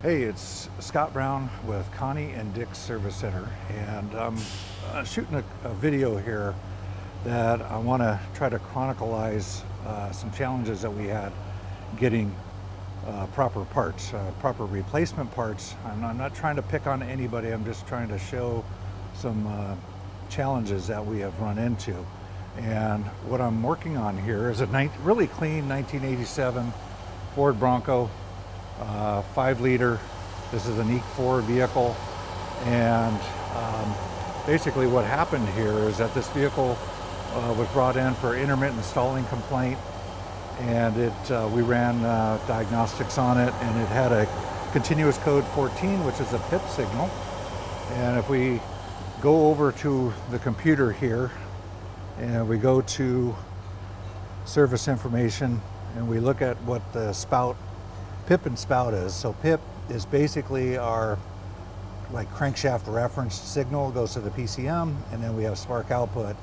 Hey, it's Scott Brown with Connie and Dick's Service Center, and I'm uh, shooting a, a, video here that I want to try to chronicleize uh, some challenges that we had getting uh, proper parts, uh, proper replacement parts. I'm, I'm, not trying to pick on anybody, I'm just trying to show some uh, challenges that we have run into. And what I'm working on here is a really clean 1987 Ford Bronco, uh, five liter. This is an EEC4 vehicle. And um, basically what happened here is that this vehicle uh, was brought in for intermittent stalling complaint and it uh, we ran uh, diagnostics on it and it had a continuous code 14 which is a PIP signal and if we go over to the computer here and we go to service information and we look at what the spout pip and spout is so pip is basically our like crankshaft reference signal goes to the PCM and then we have spark output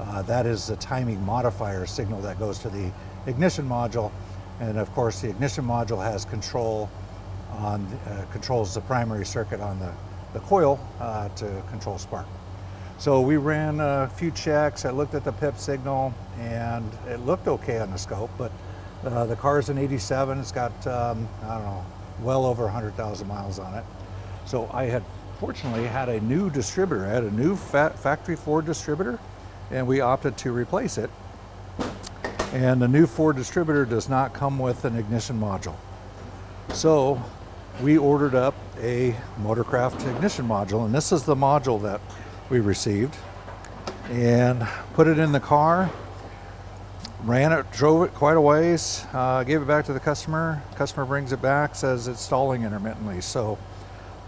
uh, that is the timing modifier signal that goes to the ignition module. And of course, the ignition module has control on, uh, controls the primary circuit on the, the coil uh, to control spark. So we ran a few checks. I looked at the PIP signal and it looked okay on the scope, but uh, the car's an 87. It's got, um, I don't know, well over 100,000 miles on it. So I had fortunately had a new distributor. I had a new factory Ford distributor and we opted to replace it and the new Ford distributor does not come with an ignition module. So we ordered up a Motorcraft ignition module, and this is the module that we received. And put it in the car, ran it, drove it quite a ways, uh, gave it back to the customer. Customer brings it back, says it's stalling intermittently. So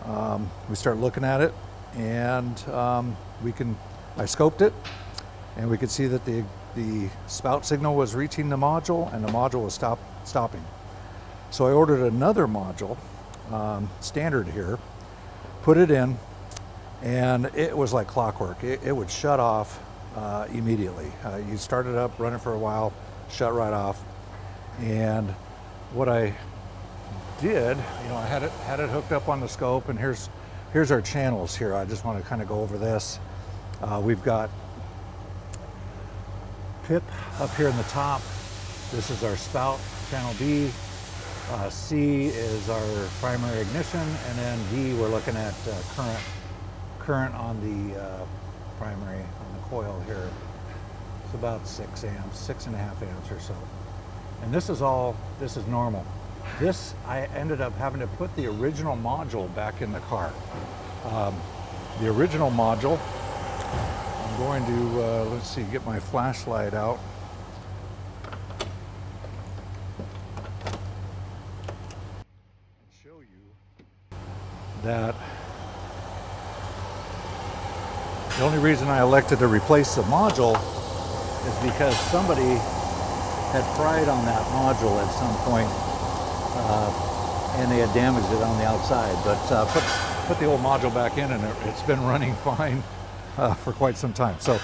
um, we start looking at it, and um, we can. I scoped it, and we could see that the the spout signal was reaching the module and the module was stop, stopping. So I ordered another module, um, standard here, put it in, and it was like clockwork. It, it would shut off uh, immediately. Uh, you start it up, run it for a while, shut right off. And what I did, you know, I had it had it hooked up on the scope, and here's here's our channels here. I just want to kind of go over this. Uh, we've got pip up here in the top. This is our spout, channel B. Uh, C is our primary ignition, and then D we're looking at uh, current current on the uh, primary coil here. It's about six amps, six and a half amps or so. And this is all, this is normal. This, I ended up having to put the original module back in the car. Um, the original module I'm going to, uh, let's see, get my flashlight out. And Show you that the only reason I elected to replace the module is because somebody had fried on that module at some point, uh, and they had damaged it on the outside. But uh, put, put the old module back in and it's been running fine uh, for quite some time. So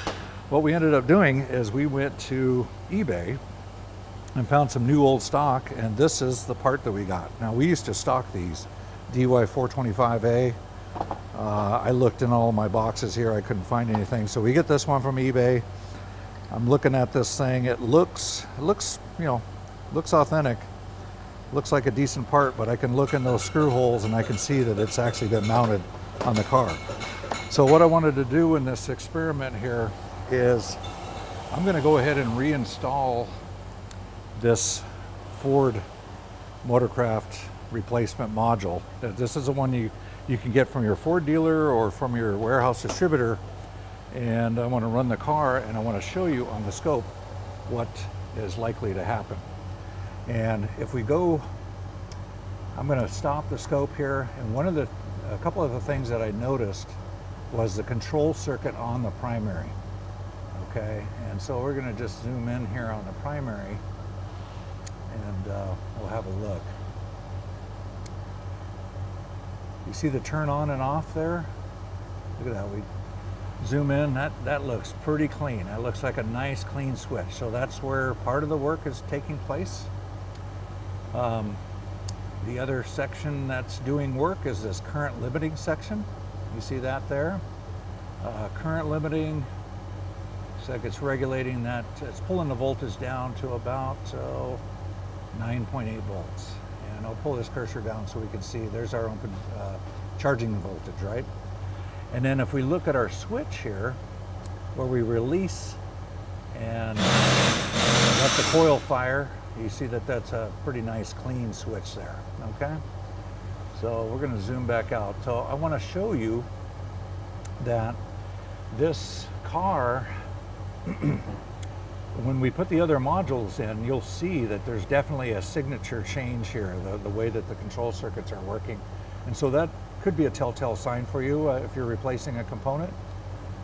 what we ended up doing is we went to eBay and found some new old stock and this is the part that we got. Now we used to stock these DY425A. Uh, I looked in all my boxes here, I couldn't find anything. So we get this one from eBay. I'm looking at this thing, it looks, it looks, you know, looks authentic. Looks like a decent part, but I can look in those screw holes and I can see that it's actually been mounted on the car. So what I wanted to do in this experiment here is I'm going to go ahead and reinstall this Ford Motorcraft replacement module. This is the one you, you can get from your Ford dealer or from your warehouse distributor. And I want to run the car and I want to show you on the scope what is likely to happen. And if we go, I'm going to stop the scope here. And one of the, a couple of the things that I noticed was the control circuit on the primary. Okay, and so we're going to just zoom in here on the primary and uh, we'll have a look. You see the turn on and off there? Look at that. We zoom in, that, that looks pretty clean. That looks like a nice clean switch. So that's where part of the work is taking place. Um, The other section that's doing work is this current limiting section. You see that there? Uh, current limiting, looks like it's regulating that, it's pulling the voltage down to about oh, 9.8 volts. And I'll pull this cursor down so we can see, there's our open uh, charging voltage, right? And then if we look at our switch here, where we release and let the coil fire, you see that that's a pretty nice clean switch there, okay? So we're gonna zoom back out. So I wanna show you that this car, when we put the other modules in, you'll see that there's definitely a signature change here, the, the way that the control circuits are working. And so that could be a telltale sign for you uh, if you're replacing a component.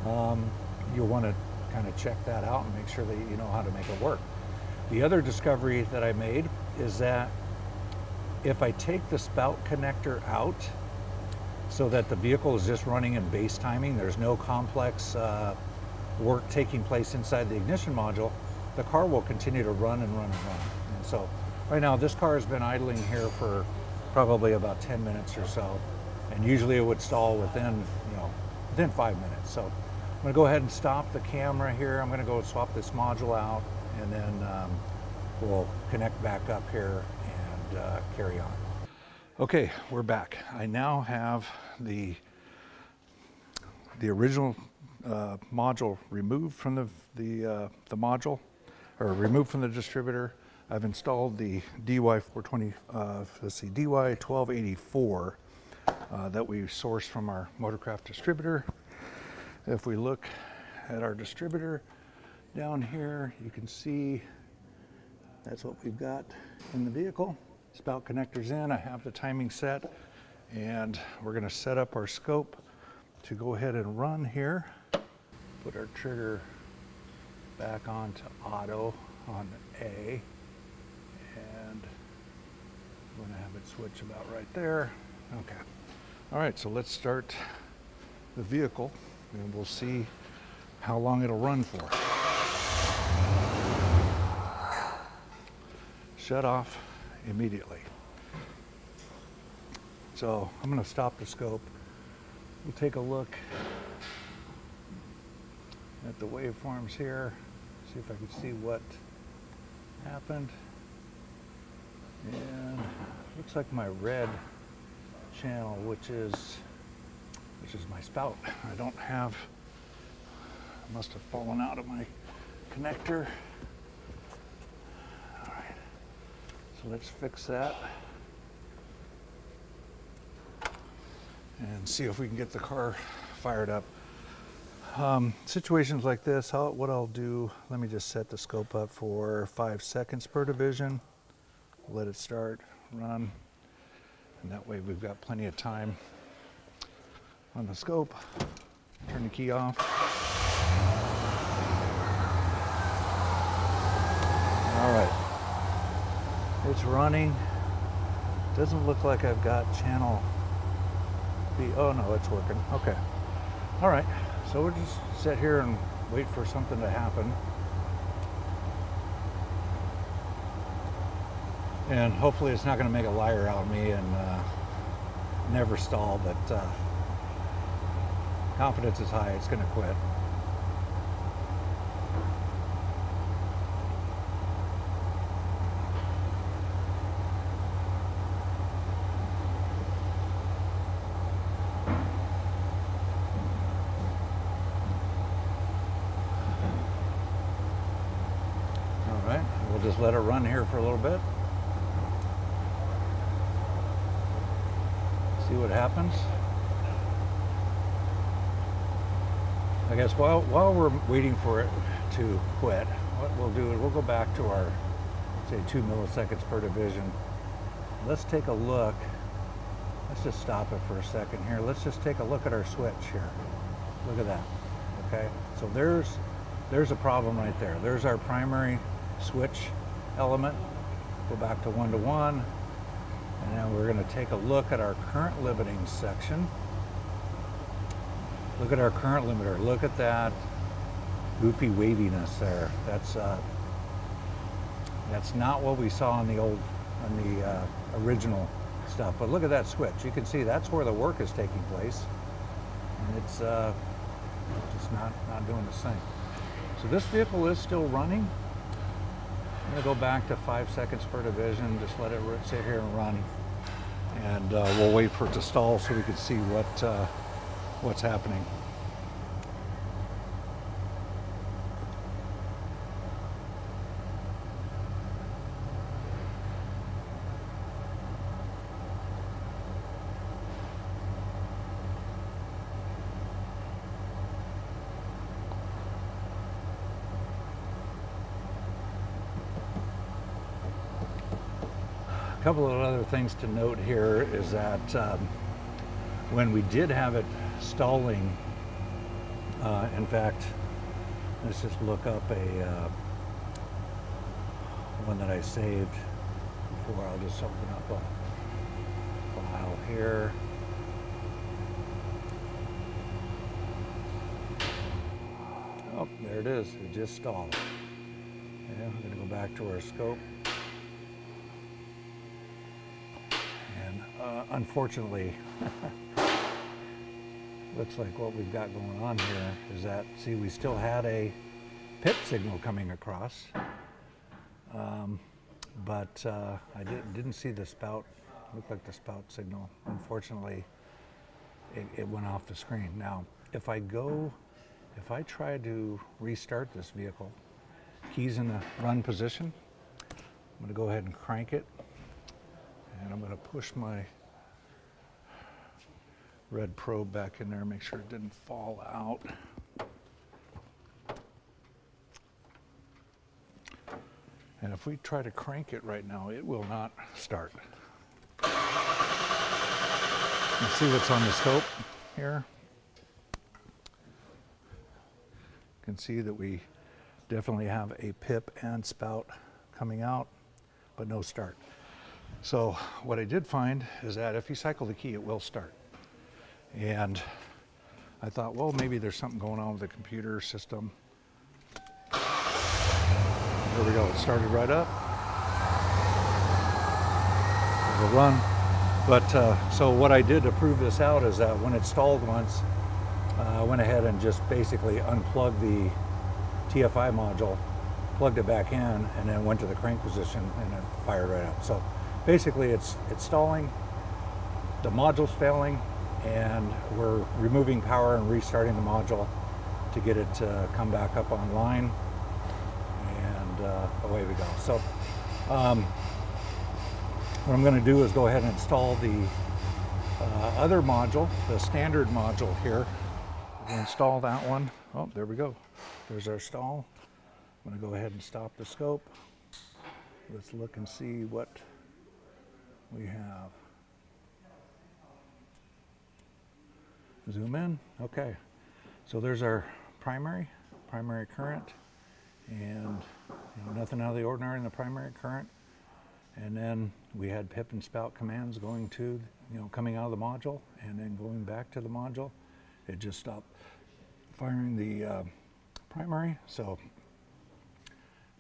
Um, you'll want to kind of check that out and make sure that you know how to make it work. The other discovery that I made is that if I take the spout connector out so that the vehicle is just running in base timing, there's no complex uh, work taking place inside the ignition module, the car will continue to run and run and run. And so right now this car has been idling here for probably about 10 minutes or so and usually it would stall within, you know, within five minutes. So I'm gonna go ahead and stop the camera here. I'm gonna go swap this module out and then um, we'll connect back up here and uh, carry on. Okay, we're back. I now have the the original uh, module removed from the the, uh, the module, or removed from the distributor. I've installed the DY420, uh, let's see, DY1284 uh, that we sourced from our Motorcraft distributor. If we look at our distributor down here, you can see that's what we've got in the vehicle. Spout connectors in, I have the timing set, and we're gonna set up our scope to go ahead and run here. Put our trigger back on to auto on A, and I'm gonna have it switch about right there. Okay. All right, so let's start the vehicle and we'll see how long it'll run for. Shut off immediately. So I'm going to stop the scope. We'll take a look at the waveforms here, see if I can see what happened. And looks like my red channel, which is which is my spout. I don't have, I must have fallen out of my connector. All right, so let's fix that. And see if we can get the car fired up. Um, situations like this, what I'll do, let me just set the scope up for five seconds per division. Let it start, run. And that way we've got plenty of time on the scope. Turn the key off. All right. It's running. Doesn't look like I've got channel B. Oh no, it's working. Okay. All right. So we'll just sit here and wait for something to happen. and hopefully it's not going to make a liar out of me and uh, never stall but uh, confidence is high it's going to quit all right we'll just let it run here for a little bit see what happens. I guess while, while we're waiting for it to quit, what we'll do is we'll go back to our, say, two milliseconds per division. Let's take a look. Let's just stop it for a second here. Let's just take a look at our switch here. Look at that, okay? So there's, there's a problem right there. There's our primary switch element. Go back to one to one. And now we're going to take a look at our current limiting section. Look at our current limiter. Look at that goofy waviness there. That's uh, that's not what we saw on the old, on the uh, original stuff. But look at that switch. You can see that's where the work is taking place. And it's uh, just not, not doing the same. So this vehicle is still running. I'm going to go back to five seconds per division. Just let it sit here and run. And uh, we'll wait for it to stall so we can see what uh, what's happening. Couple of other things to note here is that um, when we did have it stalling, uh, in fact, let's just look up a uh, one that I saved before. I'll just open up a file here. Oh, there it is. It just stalled. Yeah, I'm going to go back to our scope. And uh, unfortunately, looks like what we've got going on here is that, see, we still had a pip signal coming across, um, but uh, I did, didn't see the spout, looked like the spout signal. Unfortunately, it, it went off the screen. Now, if I go, if I try to restart this vehicle, keys in the run position, I'm gonna go ahead and crank it, and I'm gonna push my red probe back in there, make sure it didn't fall out. And if we try to crank it right now, it will not start. You see what's on the scope here? You can see that we definitely have a pip and spout coming out, but no start. So what I did find is that if you cycle the key, it will start. And I thought, well, maybe there's something going on with the computer system. There we go, it started right up. There's a run. But uh, so what I did to prove this out is that when it stalled once, uh, I went ahead and just basically unplugged the TFI module, plugged it back in, and then went to the crank position and it fired right up. So basically it's, it's stalling, the module's failing, and we're removing power and restarting the module to get it to come back up online and uh, away we go. So um, what I'm going to do is go ahead and install the uh, other module, the standard module here. Install that one. Oh, there we go. There's our stall. I'm going to go ahead and stop the scope. Let's look and see what we have. Zoom in. Okay. So there's our primary, primary current, and you know, nothing out of the ordinary in the primary current. And then we had pip and spout commands going to, you know, coming out of the module and then going back to the module. It just stopped firing the uh, primary. So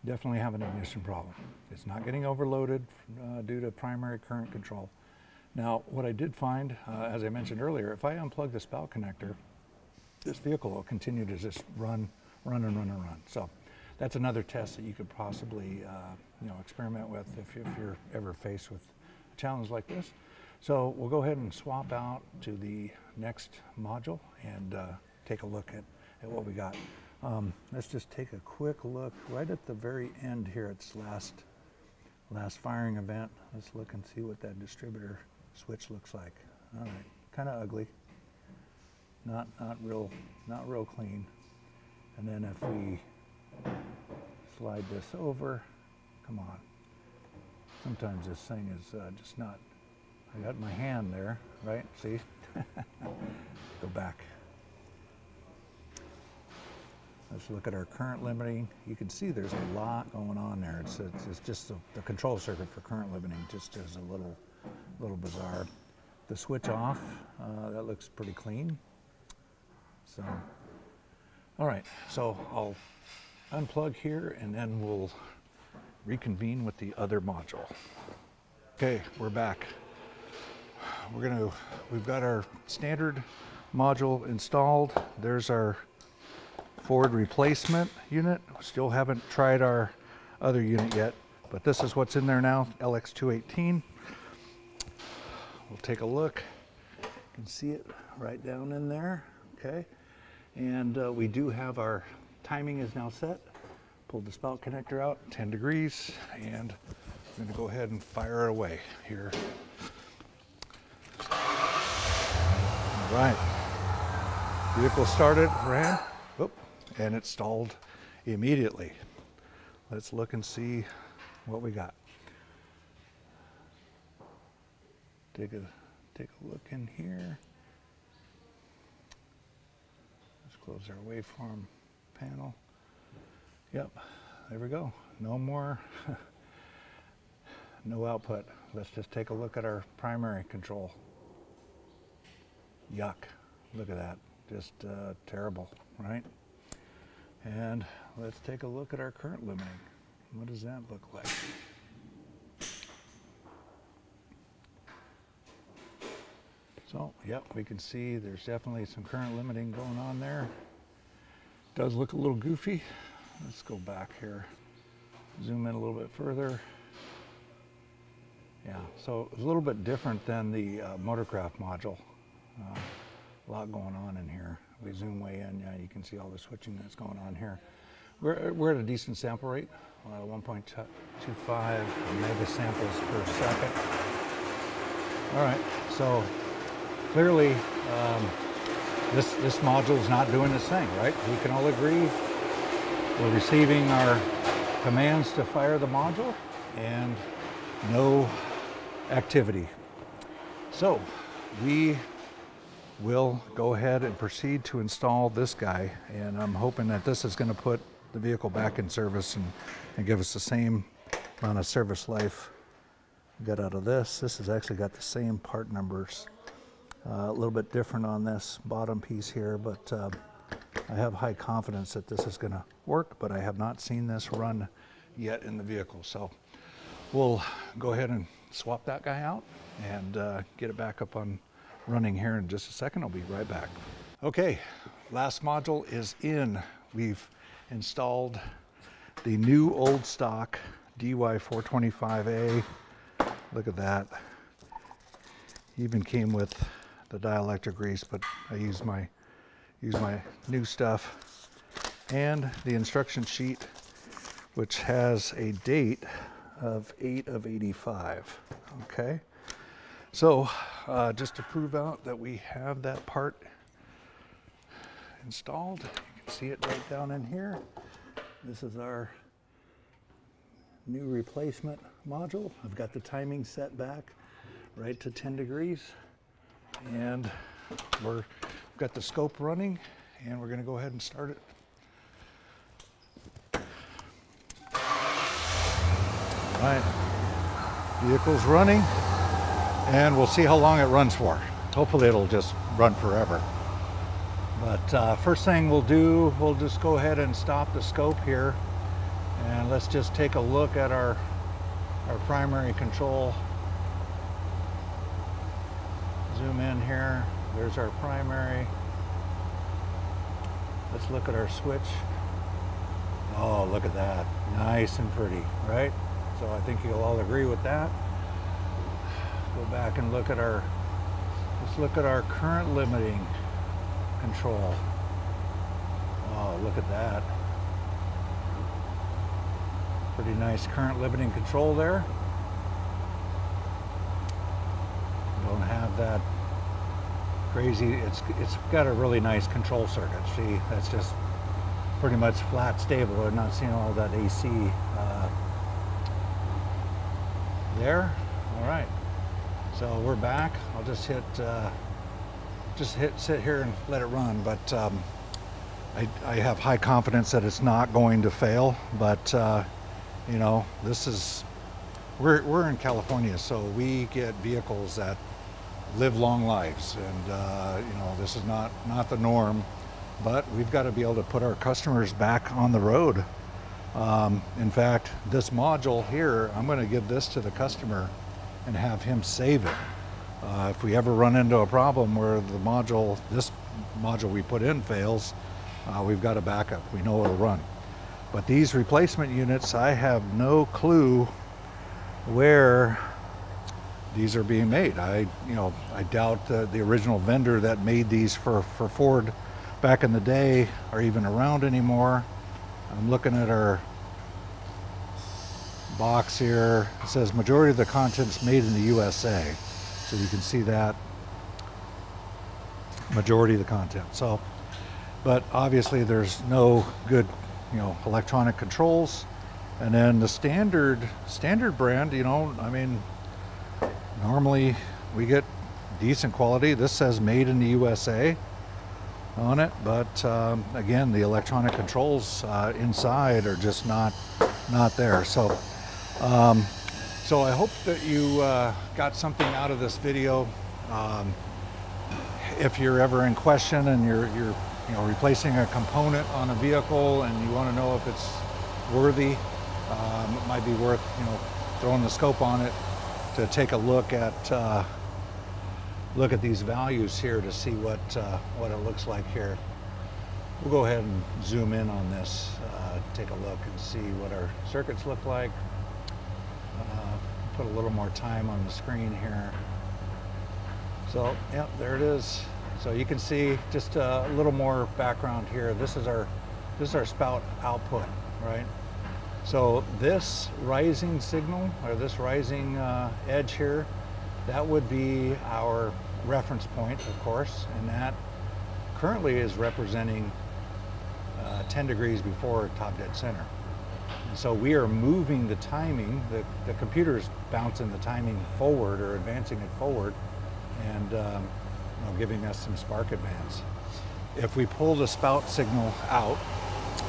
definitely have an ignition problem. It's not getting overloaded uh, due to primary current control. Now, what I did find, uh, as I mentioned earlier, if I unplug the spout connector, this vehicle will continue to just run, run and run and run. So that's another test that you could possibly, uh, you know, experiment with if, if you're ever faced with a challenge like this. So we'll go ahead and swap out to the next module and uh, take a look at, at what we got. Um, let's just take a quick look right at the very end here. It's last, last firing event. Let's look and see what that distributor switch looks like. All right, kind of ugly. Not, not real, not real clean. And then if we slide this over, come on. Sometimes this thing is uh, just not, I got my hand there, right? See? Go back. Let's look at our current limiting. You can see there's a lot going on there. It's, it's, it's just the, the control circuit for current limiting just is a little a little bizarre. The switch off, uh, that looks pretty clean. So, all right, so I'll unplug here and then we'll reconvene with the other module. Okay, we're back. we're gonna, we've got our standard module installed. There's our Ford replacement unit. Still haven't tried our other unit yet, but this is what's in there now, LX218. We'll take a look. You can see it right down in there, okay? And uh, we do have our timing is now set. Pulled the spout connector out, 10 degrees, and I'm gonna go ahead and fire it away here. All right. Vehicle started, ran, whoop, and it stalled immediately. Let's look and see what we got. Take a take a look in here. Let's close our waveform panel. Yep, there we go. No more, no output. Let's just take a look at our primary control. Yuck, look at that just uh, terrible, right? And let's take a look at our current limiting. What does that look like? So, yep, we can see there's definitely some current limiting going on there. Does look a little goofy. Let's go back here. Zoom in a little bit further. Yeah, so it's a little bit different than the uh, Motorcraft module. Uh, a lot going on in here. We zoom way in, yeah, you can see all the switching that's going on here. We're, we're at a decent sample rate, uh, 1.25 mega samples per second. All right, so clearly um, this, this module is not doing its thing, right? We can all agree we're receiving our commands to fire the module and no activity. So we we'll go ahead and proceed to install this guy. And I'm hoping that this is going to put the vehicle back in service and, and give us the same amount of service life we got out of this. This has actually got the same part numbers. Uh, a little bit different on this bottom piece here, but uh, I have high confidence that this is going to work, but I have not seen this run yet in the vehicle. So we'll go ahead and swap that guy out and uh, get it back up on running here in just a second. I'll be right back. Okay, last module is in. We've installed the new old stock DY425A. Look at that. Even came with the dielectric grease, but I use my use my new stuff and the instruction sheet, which has a date of 8 of 85. Okay. So uh, just to prove out that we have that part installed, you can see it right down in here. This is our new replacement module. I've got the timing set back right to 10 degrees and we're, we've got the scope running and we're gonna go ahead and start it. All right, vehicle's running and we'll see how long it runs for. Hopefully it'll just run forever. But uh, first thing we'll do, we'll just go ahead and stop the scope here and let's just take a look at our, our primary control. Zoom in here, there's our primary. Let's look at our switch. Oh, look at that, nice and pretty, right? So I think you'll all agree with that go back and look at our, let's look at our current limiting control. Oh, look at that. Pretty nice current limiting control there. Don't have that crazy, it's, it's got a really nice control circuit. See, that's just pretty much flat stable. I'm not seeing all that AC uh, there. All right. So we're back. I'll just hit, uh, just hit, sit here and let it run. But um, I, I, have high confidence that it's not going to fail. But uh, you know, this is, we're, we're in California, so we get vehicles that live long lives. And uh, you know, this is not, not the norm, but we've got to be able to put our customers back on the road. Um, in fact, this module here, I'm going to give this to the customer and have him save it. Uh, if we ever run into a problem where the module, this module we put in fails, uh, we've got a backup. We know it'll run. But these replacement units, I have no clue where these are being made. I, you know, I doubt uh, the original vendor that made these for, for Ford back in the day are even around anymore. I'm looking at our box here. It says majority of the contents made in the USA. So you can see that majority of the content. So, but obviously there's no good you know, electronic controls. And then the standard, standard brand, you know, I mean, normally we get decent quality. This says made in the USA on it, but um, again, the electronic controls uh, inside are just not, not there. So, um, so I hope that you uh, got something out of this video. Um, if you're ever in question and you're, you're you know, replacing a component on a vehicle and you want to know if it's worthy, um, it might be worth, you know, throwing the scope on it to take a look at uh, look at these values here to see what uh, what it looks like here. We'll go ahead and zoom in on this, uh, take a look and see what our circuits look like. Uh, put a little more time on the screen here. So, yep, there it is. So you can see just a little more background here. This is our this is our spout output, right? So this rising signal or this rising uh, edge here, that would be our reference point, of course, and that currently is representing uh, 10 degrees before top dead center. And so we are moving the timing, the, the computer's bouncing the timing forward or advancing it forward, and um, know, giving us some spark advance. If we pull the spout signal out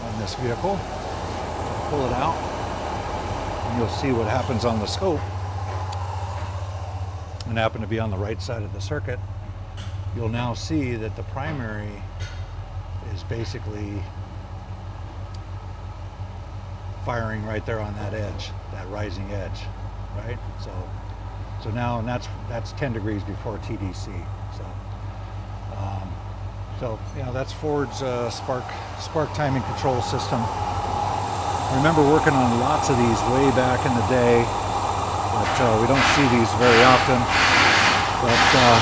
on this vehicle, pull it out, and you'll see what happens on the scope. And happen to be on the right side of the circuit, you'll now see that the primary is basically firing right there on that edge, that rising edge, right? So, so now, and that's that's 10 degrees before TDC. So, um, so you know that's Ford's uh, spark spark timing control system. I remember working on lots of these way back in the day, but uh, we don't see these very often. But uh,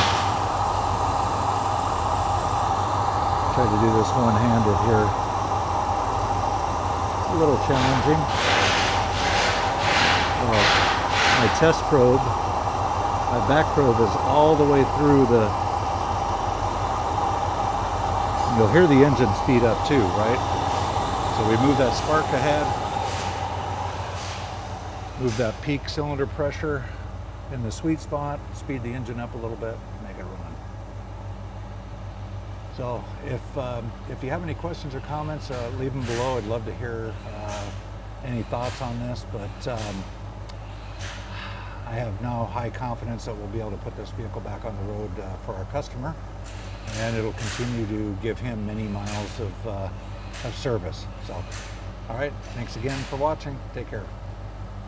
try to do this one-handed here. A little challenging. Oh, my test probe, my back probe is all the way through the You'll hear the engine speed up too, right? So we move that spark ahead, move that peak cylinder pressure in the sweet spot, speed the engine up a little bit, make it run. So if, um, if you have any questions or comments, uh, leave them below. I'd love to hear uh, any thoughts on this, but um, I have now high confidence that we'll be able to put this vehicle back on the road uh, for our customer and it'll continue to give him many miles of, uh, of service. So, all right, thanks again for watching. Take care.